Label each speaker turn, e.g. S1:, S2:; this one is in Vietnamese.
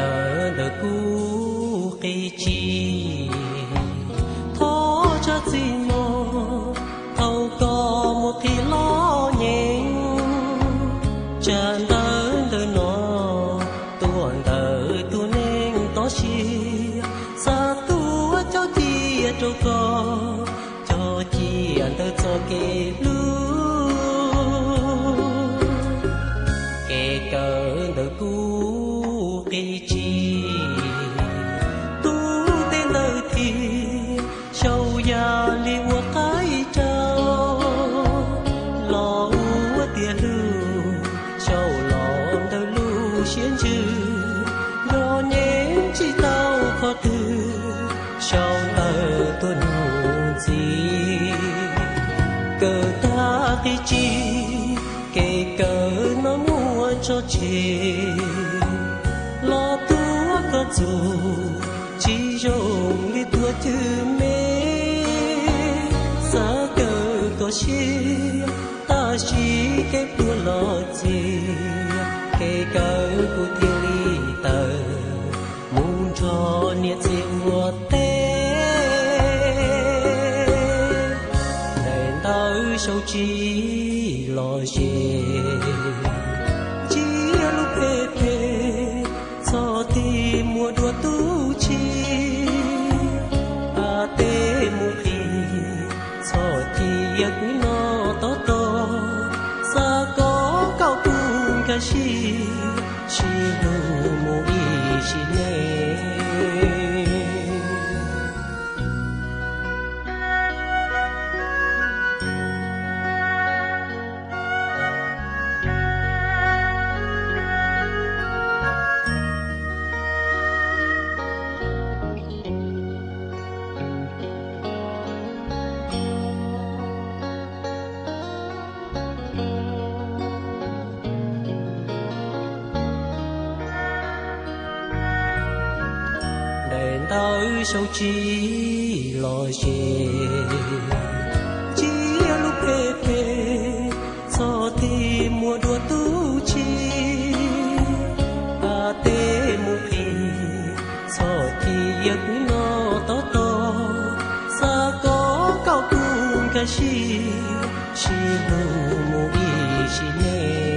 S1: đỡ đỡ cú kỳ chi. Thó cho chi mô thâu có một kỳ lo nhẹ. Chờ đỡ đỡ nó tuần đỡ tu nên có chi. Xa tu cho chi cho có cho chi anh đỡ cho kỳ lưu cờ đỡ cú kỳ chiến trừ chữ lo nhé chỉ tao khó từ sâu tơ tuần gì. Cờ ta khi chi, kể cờ nó mua cho chị lo tua có dù chỉ dùng đi tua chữ mê. Xa cờ có chi, ta chỉ cái tua lo gì kể cờ của tiêu ly tờ, muốn cho nhiệt gì mùa tết đèn tới sâu chi lo gì chỉ lúc phê ca chi chi lu mùa y đèn tới sâu chi lo chê chỉ lúc phê phê cho thì mùa đua tu chi. Ta tê mù khi cho thì giấc nó to to. Xa có cao cung ca chi chi lu mù y chi nè